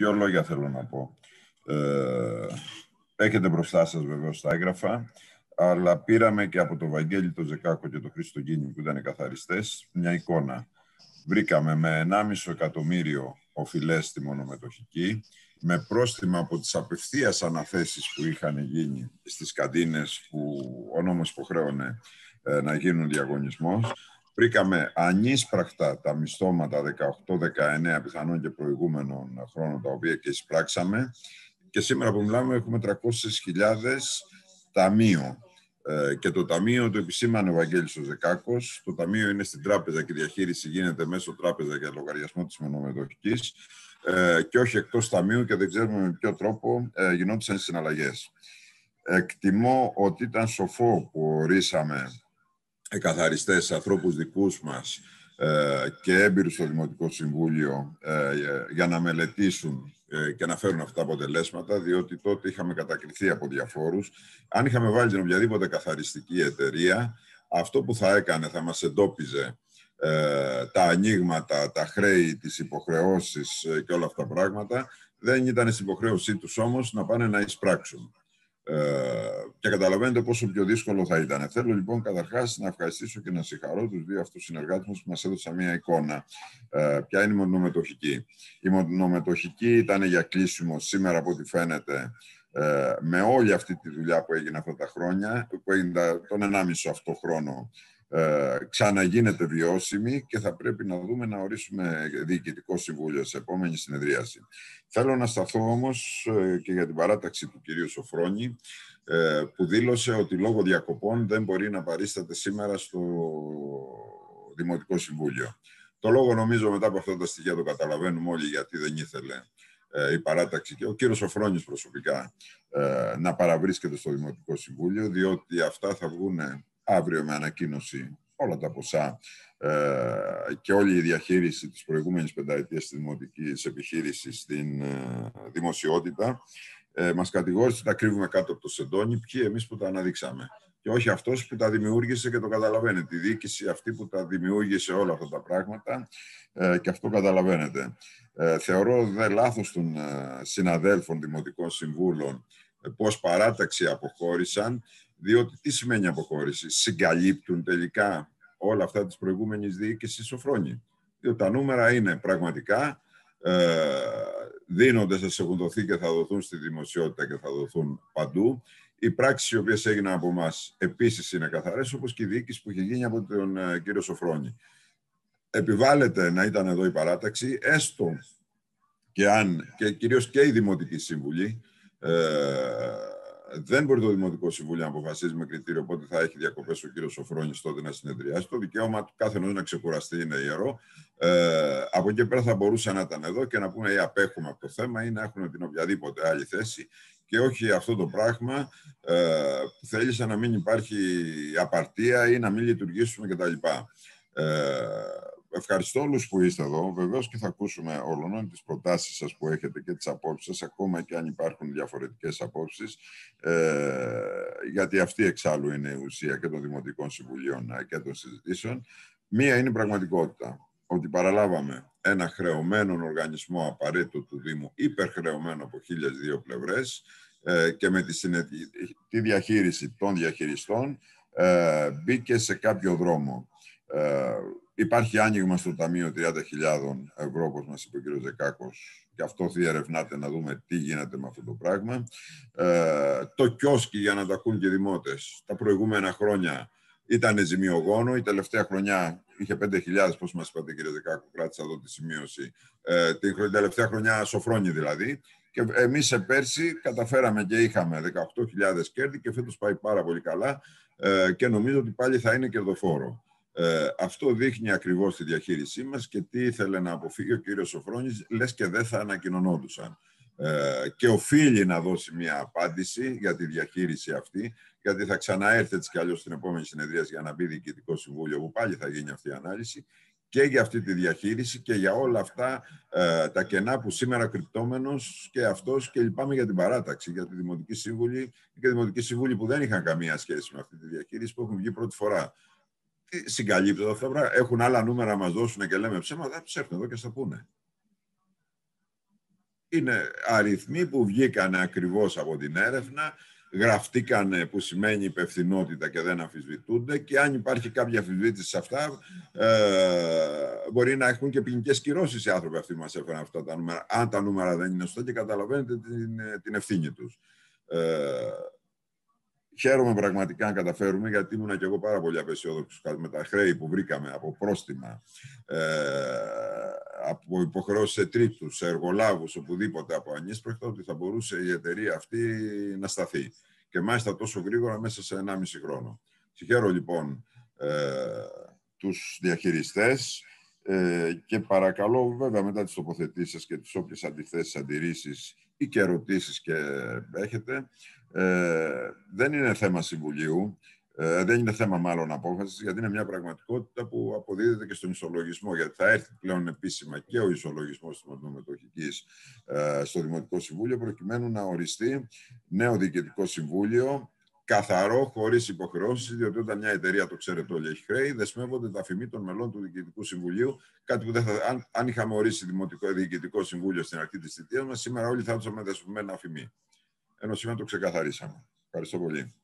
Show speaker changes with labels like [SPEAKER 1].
[SPEAKER 1] Δύο λόγια θέλω να πω. Ε, έχετε μπροστά σας βεβαίως τα έγγραφα, αλλά πήραμε και από το Βαγγέλη, το Ζεκάκο και το Χρήστο Γίνη που ήταν καθαριστές μια εικόνα. Βρήκαμε με 1,5 εκατομμύριο οφειλές στη μονομετοχική, με πρόστιμα από τις απευθείας αναθέσεις που είχαν γίνει στις καντίνες που ο νόμος υποχρέωνε ε, να γίνουν διαγωνισμός. Βρήκαμε ανίσπρακτα τα μισθώματα 18-19 πιθανόν και προηγούμενων χρόνων τα οποία και εισπράξαμε και σήμερα που μιλάμε έχουμε 300.000 ταμείο. Ε, και το ταμείο το επισήμανε ο Βαγγέλης ο Ζεκάκος. Το ταμείο είναι στην τράπεζα και η διαχείριση γίνεται μέσω τράπεζα για λογαριασμό της μονομετοχικής ε, και όχι εκτός ταμείου και δεν ξέρουμε με ποιο τρόπο ε, γινόντουσαν οι συναλλαγές. Εκτιμώ ότι ήταν σοφό που ορίσαμε εκαθαριστές ανθρώπους δικούς μας ε, και έμπειρους στο Δημοτικό Συμβούλιο ε, για να μελετήσουν ε, και να φέρουν αυτά τα αποτελέσματα, διότι τότε είχαμε κατακριθεί από διαφόρους. Αν είχαμε βάλει την οποιαδήποτε καθαριστική εταιρεία, αυτό που θα έκανε θα μας εντόπιζε τα ανοίγματα, τα χρέη, τις υποχρεώσεις και όλα αυτά τα πράγματα. Δεν ήταν στην υποχρέωσή τους όμως να πάνε να εισπράξουν. Ε, και καταλαβαίνετε πόσο πιο δύσκολο θα ήταν. Θέλω λοιπόν καταρχάς να ευχαριστήσω και να συγχαρώ τους δύο αυτούς συνεργάτες μας που μας έδωσαν μια εικόνα. Ε, ποια είναι η μονομετοχική. Η μονομετοχική ήταν για κλείσιμο σήμερα από ό,τι φαίνεται ε, με όλη αυτή τη δουλειά που έγινε αυτά τα χρόνια, που έγινε τον 1,5 αυτό χρόνο ε, ξαναγίνεται βιώσιμη και θα πρέπει να δούμε να ορίσουμε διοικητικό συμβούλιο σε επόμενη συνεδρίαση. Θέλω να σταθώ όμως ε, και για την παράταξη του κυρίου Σοφρόνη ε, που δήλωσε ότι λόγω διακοπών δεν μπορεί να παρίσταται σήμερα στο Δημοτικό Συμβούλιο. Το λόγο νομίζω μετά από αυτά τα στοιχεία το καταλαβαίνουμε όλοι γιατί δεν ήθελε η παράταξη και ο κύριος Σοφρόνης προσωπικά να παραβρίσκεται στο Δημοτικό Συμβούλιο διότι αυτά θα βγουν αύριο με ανακοίνωση όλα τα ποσά ε, και όλη η διαχείριση της προηγούμενης πενταετίας της δημοτικής επιχείρησης στην ε, δημοσιότητα, ε, μας κατηγόρησε ότι τα κρύβουμε κάτω από το σεντόνι, ποιοι εμείς που τα αναδείξαμε. Και όχι αυτός που τα δημιούργησε και το καταλαβαίνετε. Η διοίκηση αυτή που τα δημιούργησε όλα αυτά τα πράγματα ε, και αυτό καταλαβαίνετε. Ε, θεωρώ δε λάθος των ε, συναδέλφων δημοτικών συμβούλων πώς παράταξη αποχώρησαν διότι τι σημαίνει αποχώρηση; Συγκαλύπτουν τελικά όλα αυτά της προηγούμενης διοίκησης Σοφρόνη. Διότι τα νούμερα είναι πραγματικά ε, δίνονται, θα έχουν δοθεί και θα δοθούν στη δημοσιότητα και θα δοθούν παντού. Οι πράξεις οι οποίες έγιναν από εμάς επίσης είναι καθαρές, όπως και η διοίκηση που είχε γίνει από τον ε, κύριο Σοφρόνη. Επιβάλλεται να ήταν εδώ η παράταξη, έστω και αν, και κυρίως και η Δημοτική Σύμβουλη, ε, δεν μπορεί το Δημοτικό Συμβούλιο να αποφασίζει με κριτήριο πότε θα έχει διακοπές ο κύριος Σοφρόνης τότε να συνεδριάσει. Το δικαίωμα του κάθε ενός να ξεκουραστεί είναι ιερό. Ε, από εκεί πέρα θα μπορούσε να ήταν εδώ και να πούμε ή απέχουμε από το θέμα ή να έχουν την οποιαδήποτε άλλη θέση και όχι αυτό το πράγμα ε, που θέλησε να μην υπάρχει απαρτία ή να μην λειτουργήσουμε κτλ. Ε, ευχαριστώ όλους που είστε εδώ. Βεβαίως και θα ακούσουμε όλων τις προτάσεις σας που έχετε και τις απόψεις σας, ακόμα και αν υπάρχουν διαφορετικές απόψεις, ε, γιατί αυτή εξάλλου είναι η ουσία και των Δημοτικών Συμβουλίων ε, και των συζητήσεων. Μία είναι η πραγματικότητα, ότι παραλάβαμε ένα χρεωμένο οργανισμό απαραίτητο του Δήμου, υπερχρεωμένο από χίλιες δύο πλευρές, ε, και με τη, τη διαχείριση των διαχειριστών ε, μπήκε σε κάποιο δρόμο. Ε, Υπάρχει άνοιγμα στο Ταμείο 30.000 ευρώ, όπως μας είπε ο κ. Ζεκάκος, και αυτό διερευνάται να δούμε τι γίνεται με αυτό το πράγμα. Ε, το κιόσκι, για να τα ακούν και οι δημότες, τα προηγούμενα χρόνια ήταν ζημιογόνο, η τελευταία χρονιά είχε 5.000, πώς μας είπατε κ. Ζεκάκο, κράτησα εδώ τη σημείωση, ε, την τελευταία χρονιά σοφρόνι δηλαδή, και εμείς σε πέρσι καταφέραμε και είχαμε 18.000 κέρδη και φέτος πάει πάρα πολύ καλά ε, και νομίζω ότι πάλι θα είναι κερδοφόρο. Ε, αυτό δείχνει ακριβώς τη διαχείρισή μας και τι ήθελε να αποφύγει ο κύριος Σοφρόνης, λες και δεν θα ανακοινωνόντουσαν. Ε, και οφείλει να δώσει μια απάντηση για τη διαχείριση αυτή, γιατί θα ξαναέρθει έτσι κι αλλιώς στην επόμενη συνεδρία για να μπει διοικητικό συμβούλιο, που πάλι θα γίνει αυτή η ανάλυση, και για αυτή τη διαχείριση και για όλα αυτά ε, τα κενά που σήμερα κρυπτόμενος και αυτός και λυπάμαι για την παράταξη, για τη Δημοτική Σύμβουλη και τη Δημοτική Σύμβουλη που δεν είχαν καμία σχέση με αυτή τη διαχείριση που έχουν βγει πρώτη φορά συγκαλύπτονται αυτά τα πράγματα. Έχουν άλλα νούμερα να μας δώσουν και λέμε ψέματα, θα έρθουν εδώ και θα πούνε. Είναι αριθμοί που βγήκανε ακριβώς από την έρευνα, γραφτήκανε που σημαίνει υπευθυνότητα και δεν αμφισβητούνται και αν υπάρχει κάποια αμφισβήτηση σε αυτά ε, μπορεί να έχουν και ποινικές κυρώσεις οι άνθρωποι αυτοί που μας έφεραν αυτά τα νούμερα αν τα νούμερα δεν είναι σωστά και καταλαβαίνετε την, την ευθύνη τους. Ε, Χαίρομαι πραγματικά να καταφέρουμε, γιατί ήμουν και εγώ πάρα πολύ απεσιόδοξος με τα χρέη που βρήκαμε από πρόστιμα, ε, από υποχρεώσεις σε τρίτους, σε εργολάβους, οπουδήποτε από ανίσπρεχτα, ότι θα μπορούσε η εταιρεία αυτή να σταθεί. Και μάλιστα τόσο γρήγορα μέσα σε 1,5 χρόνο. Συγχαίρω λοιπόν ε, τους διαχειριστές ε, και παρακαλώ βέβαια μετά τις τοποθετήσεις και τις όποιες αντιθέσεις, αντιρρήσεις ή και ερωτήσεις και έχετε ε, δεν είναι θέμα Συμβουλίου, ε, δεν είναι θέμα μάλλον απόφασης, γιατί είναι μια πραγματικότητα που αποδίδεται και στον ισολογισμό. Γιατί θα έρθει πλέον επίσημα και ο ισολογισμός της Μονομετοχική ε, στο Δημοτικό Συμβούλιο, προκειμένου να οριστεί νέο διοικητικό συμβούλιο, καθαρό, χωρίς υποχρεώσεις, διότι όταν μια εταιρεία, το ξέρετε όλοι, έχει χρέη, δεσμεύονται τα φημή των μελών του Διοικητικού Συμβουλίου. Κάτι που δεν θα, αν, αν είχαμε ορίσει δημοτικό, Διοικητικό Συμβούλιο στην αρχή της θητείας μας, σήμερα όλοι θα έδωσαμε δεσμευμένα αφημί ενώ σήμερα το ξεκαθαρίσαμε. Ευχαριστώ πολύ.